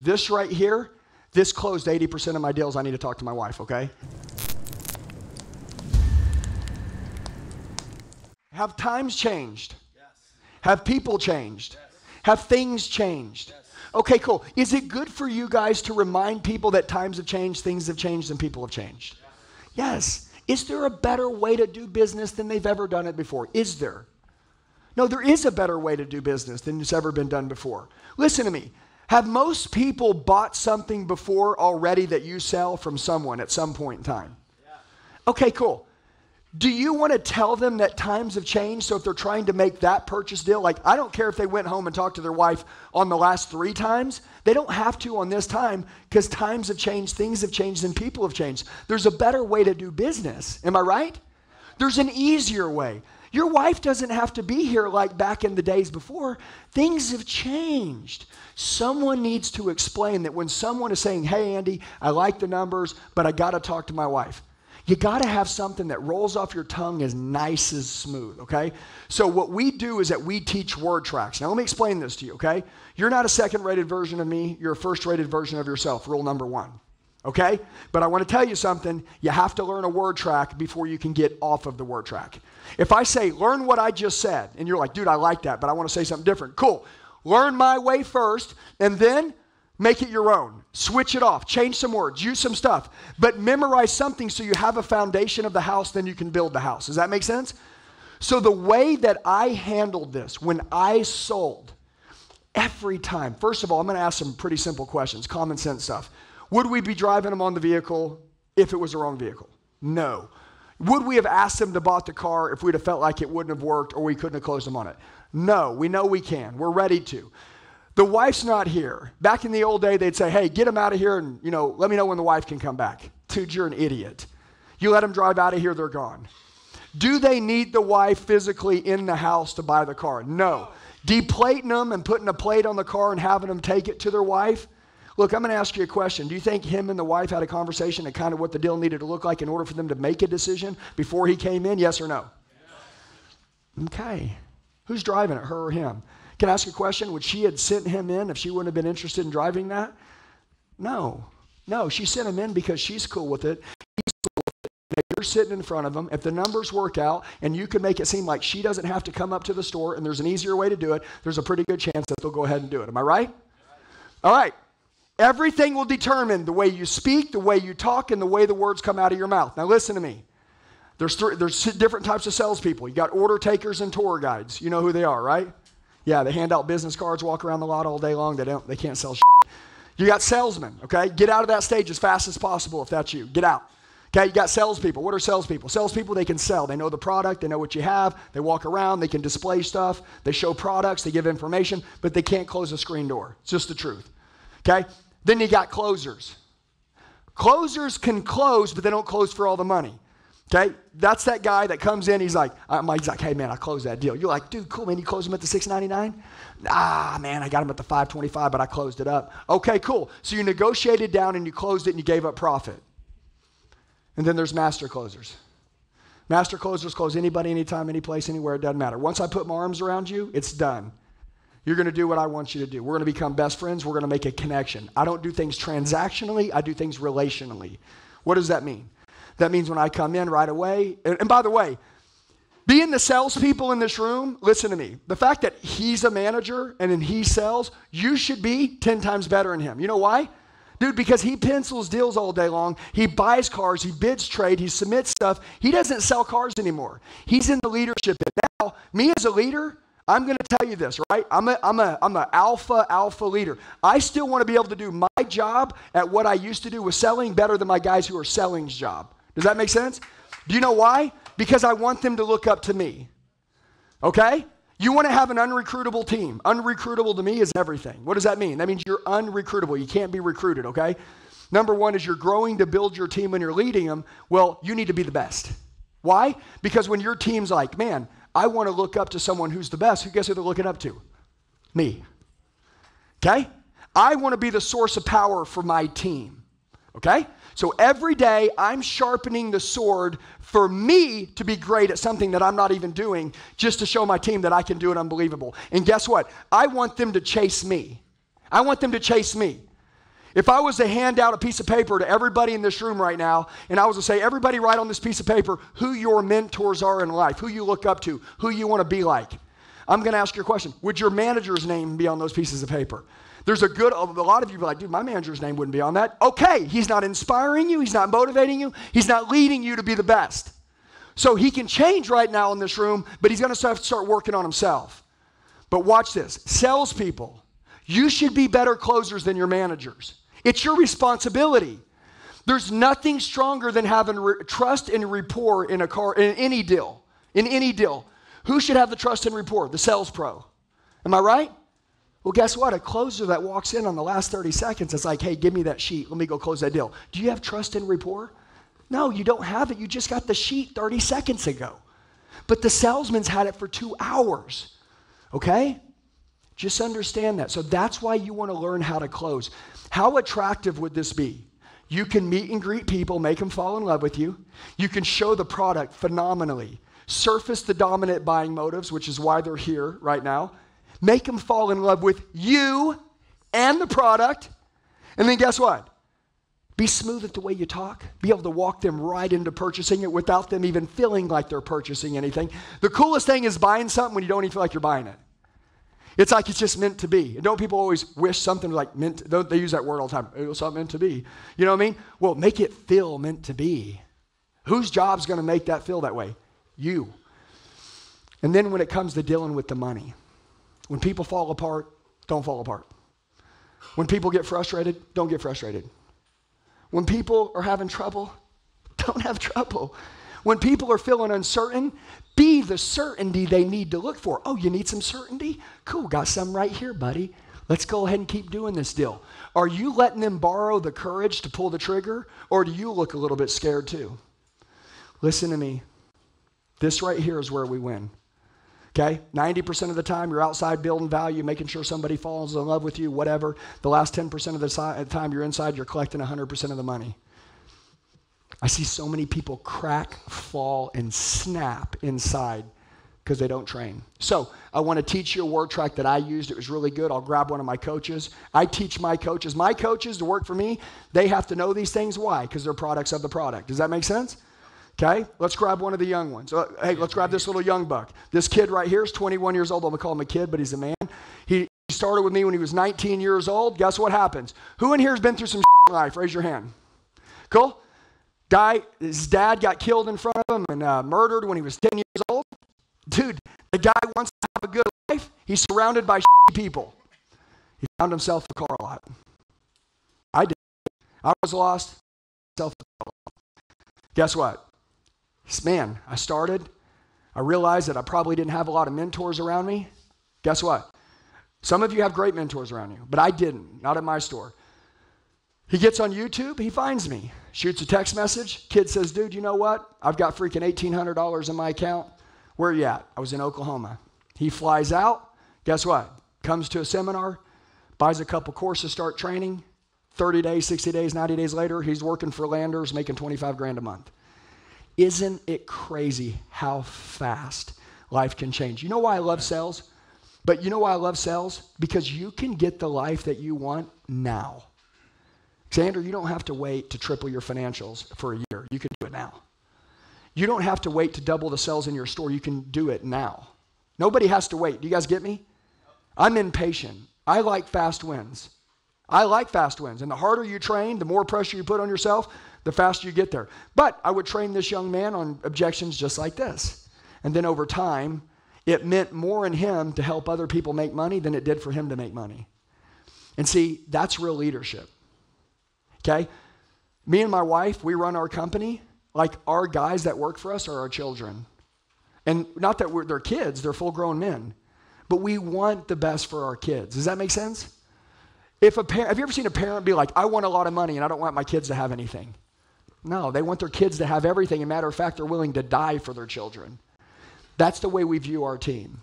This right here, this closed 80% of my deals. I need to talk to my wife, okay? Have times changed? Yes. Have people changed? Yes. Have things changed? Yes. Okay, cool. Is it good for you guys to remind people that times have changed, things have changed, and people have changed? Yes. Is there a better way to do business than they've ever done it before? Is there? No, there is a better way to do business than it's ever been done before. Listen to me. Have most people bought something before already that you sell from someone at some point in time? Yeah. Okay, cool. Do you want to tell them that times have changed? So if they're trying to make that purchase deal, like I don't care if they went home and talked to their wife on the last three times, they don't have to on this time because times have changed, things have changed, and people have changed. There's a better way to do business. Am I right? There's an easier way. Your wife doesn't have to be here like back in the days before. Things have changed. Someone needs to explain that when someone is saying, Hey, Andy, I like the numbers, but I got to talk to my wife. You got to have something that rolls off your tongue as nice as smooth, okay? So, what we do is that we teach word tracks. Now, let me explain this to you, okay? You're not a second rated version of me, you're a first rated version of yourself. Rule number one okay? But I want to tell you something. You have to learn a word track before you can get off of the word track. If I say, learn what I just said, and you're like, dude, I like that, but I want to say something different. Cool. Learn my way first, and then make it your own. Switch it off. Change some words. Use some stuff. But memorize something so you have a foundation of the house, then you can build the house. Does that make sense? So, the way that I handled this when I sold, every time, first of all, I'm going to ask some pretty simple questions, common sense stuff. Would we be driving them on the vehicle if it was the wrong vehicle? No. Would we have asked them to bought the car if we'd have felt like it wouldn't have worked or we couldn't have closed them on it? No, we know we can. We're ready to. The wife's not here. Back in the old day, they'd say, hey, get him out of here and, you know, let me know when the wife can come back. Dude, you're an idiot. You let them drive out of here, they're gone. Do they need the wife physically in the house to buy the car? No. Deplating them and putting a plate on the car and having them take it to their wife, Look, I'm going to ask you a question. Do you think him and the wife had a conversation and kind of what the deal needed to look like in order for them to make a decision before he came in? Yes or no? Okay. Who's driving it, her or him? Can I ask a question? Would she have sent him in if she wouldn't have been interested in driving that? No. No, she sent him in because she's cool with it. Cool with it. You're sitting in front of him. If the numbers work out and you can make it seem like she doesn't have to come up to the store and there's an easier way to do it, there's a pretty good chance that they'll go ahead and do it. Am I right? All right. Everything will determine the way you speak, the way you talk, and the way the words come out of your mouth. Now, listen to me. There's, th- there's different types of salespeople. You got order takers and tour guides. You know who they are, right? Yeah, they hand out business cards, walk around the lot all day long. They, don't, they can't sell shit. You got salesmen, okay? Get out of that stage as fast as possible if that's you. Get out. Okay, you got salespeople. What are salespeople? Salespeople, they can sell. They know the product, they know what you have, they walk around, they can display stuff, they show products, they give information, but they can't close a screen door. It's just the truth. Okay? Then you got closers. Closers can close, but they don't close for all the money. Okay, that's that guy that comes in. He's like, um, he's like, hey man, I closed that deal. You're like, dude, cool man. You closed him at the 6.99. Ah man, I got him at the 5.25, but I closed it up. Okay, cool. So you negotiated down and you closed it and you gave up profit. And then there's master closers. Master closers close anybody, anytime, any place, anywhere. It doesn't matter. Once I put my arms around you, it's done. You're going to do what I want you to do. We're going to become best friends. We're going to make a connection. I don't do things transactionally, I do things relationally. What does that mean? That means when I come in right away, and, and by the way, being the salespeople in this room, listen to me. The fact that he's a manager and then he sells, you should be 10 times better than him. You know why? Dude, because he pencils deals all day long. He buys cars, he bids trade, he submits stuff. He doesn't sell cars anymore. He's in the leadership. And now, me as a leader, I'm going to tell you this, right? I'm a, I'm a, I'm an alpha, alpha leader. I still want to be able to do my job at what I used to do with selling better than my guys who are selling's job. Does that make sense? Do you know why? Because I want them to look up to me. Okay? You want to have an unrecruitable team. Unrecruitable to me is everything. What does that mean? That means you're unrecruitable. You can't be recruited, okay? Number one is you're growing to build your team and you're leading them. Well, you need to be the best. Why? Because when your team's like, man, I want to look up to someone who's the best. Who guess who they're looking up to? Me. Okay? I want to be the source of power for my team. Okay? So every day I'm sharpening the sword for me to be great at something that I'm not even doing just to show my team that I can do it unbelievable. And guess what? I want them to chase me. I want them to chase me. If I was to hand out a piece of paper to everybody in this room right now, and I was to say, everybody write on this piece of paper who your mentors are in life, who you look up to, who you want to be like, I'm going to ask you a question. Would your manager's name be on those pieces of paper? There's a good, a lot of you be like, dude, my manager's name wouldn't be on that. Okay, he's not inspiring you, he's not motivating you, he's not leading you to be the best. So he can change right now in this room, but he's going to have to start working on himself. But watch this salespeople, you should be better closers than your managers. It's your responsibility. There's nothing stronger than having re- trust and rapport in a car, in any deal. In any deal. Who should have the trust and rapport? The sales pro. Am I right? Well, guess what? A closer that walks in on the last 30 seconds is like, hey, give me that sheet. Let me go close that deal. Do you have trust and rapport? No, you don't have it. You just got the sheet 30 seconds ago. But the salesman's had it for two hours. Okay? Just understand that. So that's why you want to learn how to close. How attractive would this be? You can meet and greet people, make them fall in love with you. You can show the product phenomenally, surface the dominant buying motives, which is why they're here right now. Make them fall in love with you and the product. And then guess what? Be smooth at the way you talk. Be able to walk them right into purchasing it without them even feeling like they're purchasing anything. The coolest thing is buying something when you don't even feel like you're buying it. It's like it's just meant to be. Don't people always wish something like meant? To, they use that word all the time. It was something meant to be. You know what I mean? Well, make it feel meant to be. Whose job's going to make that feel that way? You. And then when it comes to dealing with the money, when people fall apart, don't fall apart. When people get frustrated, don't get frustrated. When people are having trouble, don't have trouble. When people are feeling uncertain, be the certainty they need to look for. Oh, you need some certainty? Cool, got some right here, buddy. Let's go ahead and keep doing this deal. Are you letting them borrow the courage to pull the trigger, or do you look a little bit scared too? Listen to me. This right here is where we win. Okay? 90% of the time, you're outside building value, making sure somebody falls in love with you, whatever. The last 10% of the time you're inside, you're collecting 100% of the money. I see so many people crack, fall, and snap inside because they don't train. So, I want to teach you a word track that I used. It was really good. I'll grab one of my coaches. I teach my coaches. My coaches to work for me, they have to know these things. Why? Because they're products of the product. Does that make sense? Okay, let's grab one of the young ones. Uh, hey, let's grab this little young buck. This kid right here is 21 years old. I'm gonna call him a kid, but he's a man. He started with me when he was 19 years old. Guess what happens? Who in here has been through some life? Raise your hand. Cool. Guy, his dad got killed in front of him and uh, murdered when he was 10 years old. Dude, the guy wants to have a good life. He's surrounded by people. He found himself a car lot. I did. I was lost. Guess what? man, I started. I realized that I probably didn't have a lot of mentors around me. Guess what? Some of you have great mentors around you, but I didn't, not at my store. He gets on YouTube, he finds me, shoots a text message. Kid says, Dude, you know what? I've got freaking $1,800 in my account. Where are you at? I was in Oklahoma. He flies out. Guess what? Comes to a seminar, buys a couple courses, start training. 30 days, 60 days, 90 days later, he's working for Landers, making 25 grand a month. Isn't it crazy how fast life can change? You know why I love sales? But you know why I love sales? Because you can get the life that you want now. Xander, you don't have to wait to triple your financials for a year. You can do it now. You don't have to wait to double the sales in your store. You can do it now. Nobody has to wait. Do you guys get me? I'm impatient. I like fast wins. I like fast wins. And the harder you train, the more pressure you put on yourself, the faster you get there. But I would train this young man on objections just like this. And then over time, it meant more in him to help other people make money than it did for him to make money. And see, that's real leadership. Okay? Me and my wife, we run our company like our guys that work for us are our children. And not that we're their kids, they're full grown men. But we want the best for our kids. Does that make sense? If a parent, have you ever seen a parent be like, I want a lot of money and I don't want my kids to have anything? No, they want their kids to have everything. As a matter of fact, they're willing to die for their children. That's the way we view our team.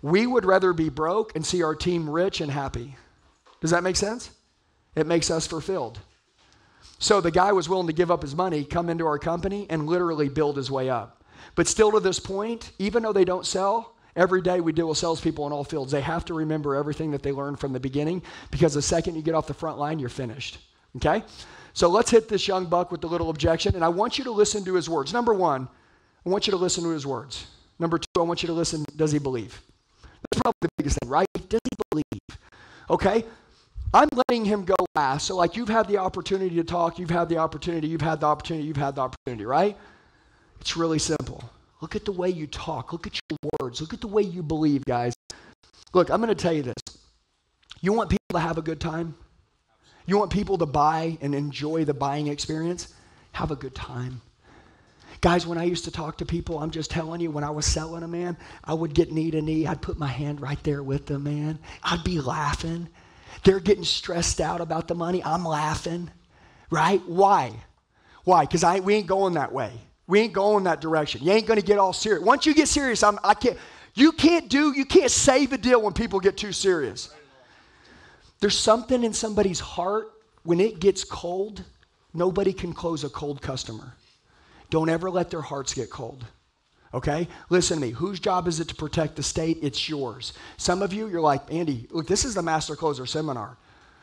We would rather be broke and see our team rich and happy. Does that make sense? It makes us fulfilled. So the guy was willing to give up his money, come into our company, and literally build his way up. But still to this point, even though they don't sell, every day we deal with salespeople in all fields. They have to remember everything that they learned from the beginning because the second you get off the front line, you're finished. Okay? So let's hit this young buck with the little objection, and I want you to listen to his words. Number one, I want you to listen to his words. Number two, I want you to listen, does he believe? That's probably the biggest thing, right? Does he believe? Okay? I'm letting him go last. So, like, you've had the opportunity to talk, you've had the opportunity, you've had the opportunity, you've had the opportunity, right? It's really simple. Look at the way you talk, look at your words, look at the way you believe, guys. Look, I'm going to tell you this. You want people to have a good time? You want people to buy and enjoy the buying experience? Have a good time. Guys, when I used to talk to people, I'm just telling you, when I was selling a man, I would get knee to knee. I'd put my hand right there with the man. I'd be laughing. They're getting stressed out about the money. I'm laughing, right? Why? Why? Because I we ain't going that way. We ain't going that direction. You ain't going to get all serious. Once you get serious, I'm, I can't. You can't do. You can't save a deal when people get too serious. There's something in somebody's heart when it gets cold. Nobody can close a cold customer. Don't ever let their hearts get cold. Okay? Listen to me. Whose job is it to protect the state? It's yours. Some of you, you're like, Andy, look, this is the Master Closer seminar.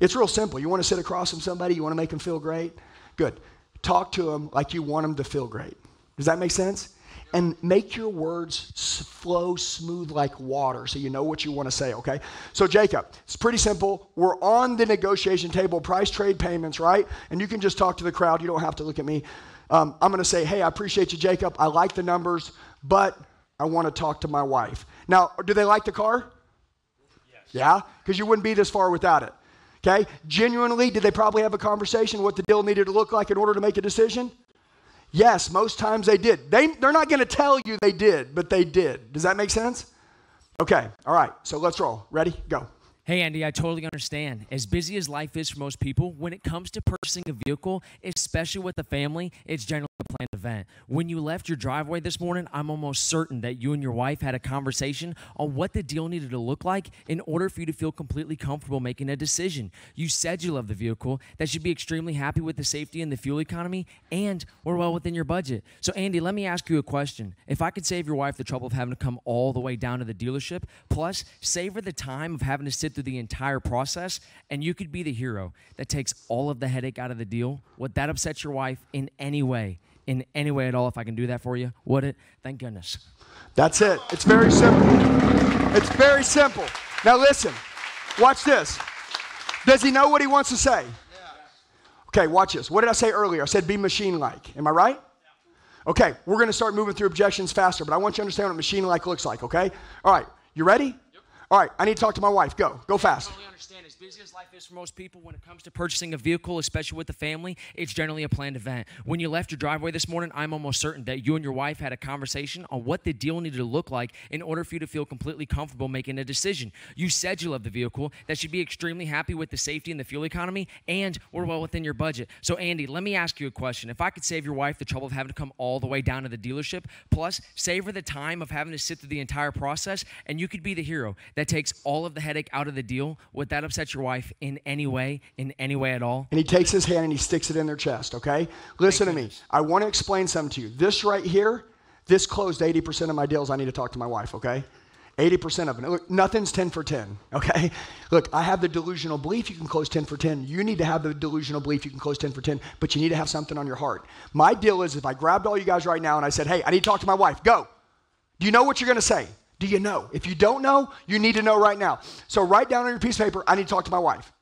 It's real simple. You want to sit across from somebody, you want to make them feel great? Good. Talk to them like you want them to feel great. Does that make sense? And make your words flow smooth like water so you know what you want to say, okay? So, Jacob, it's pretty simple. We're on the negotiation table, price trade payments, right? And you can just talk to the crowd. You don't have to look at me. Um, I'm going to say, hey, I appreciate you, Jacob. I like the numbers, but I want to talk to my wife. Now, do they like the car? Yes. Yeah? Because you wouldn't be this far without it. Okay? Genuinely, did they probably have a conversation what the deal needed to look like in order to make a decision? Yes, most times they did. They, they're not going to tell you they did, but they did. Does that make sense? Okay, all right, so let's roll. Ready? Go. Hey, Andy, I totally understand. As busy as life is for most people, when it comes to purchasing a vehicle, especially with a family, it's generally a planned event. When you left your driveway this morning, I'm almost certain that you and your wife had a conversation on what the deal needed to look like in order for you to feel completely comfortable making a decision. You said you love the vehicle, that you'd be extremely happy with the safety and the fuel economy, and we're well within your budget. So, Andy, let me ask you a question. If I could save your wife the trouble of having to come all the way down to the dealership, plus save her the time of having to sit through the entire process, and you could be the hero that takes all of the headache out of the deal. Would that upset your wife in any way? In any way at all, if I can do that for you? Would it? Thank goodness. That's it. It's very simple. It's very simple. Now, listen, watch this. Does he know what he wants to say? Okay, watch this. What did I say earlier? I said be machine like. Am I right? Okay, we're going to start moving through objections faster, but I want you to understand what machine like looks like, okay? All right, you ready? All right, I need to talk to my wife. Go. Go fast. I totally understand. As busy as life is for most people, when it comes to purchasing a vehicle, especially with the family, it's generally a planned event. When you left your driveway this morning, I'm almost certain that you and your wife had a conversation on what the deal needed to look like in order for you to feel completely comfortable making a decision. You said you love the vehicle, that you'd be extremely happy with the safety and the fuel economy, and we're well within your budget. So, Andy, let me ask you a question. If I could save your wife the trouble of having to come all the way down to the dealership, plus save her the time of having to sit through the entire process, and you could be the hero that takes all of the headache out of the deal, would that upset your wife in any way, in any way at all? And he takes his hand and he sticks it in their chest, okay? Listen to me. I want to explain something to you. This right here, this closed 80% of my deals. I need to talk to my wife, okay? 80% of it. Look, nothing's 10 for 10, okay? Look, I have the delusional belief you can close 10 for 10. You need to have the delusional belief you can close 10 for 10, but you need to have something on your heart. My deal is if I grabbed all you guys right now and I said, hey, I need to talk to my wife, go. Do you know what you're going to say? Do you know? If you don't know, you need to know right now. So write down on your piece of paper, I need to talk to my wife.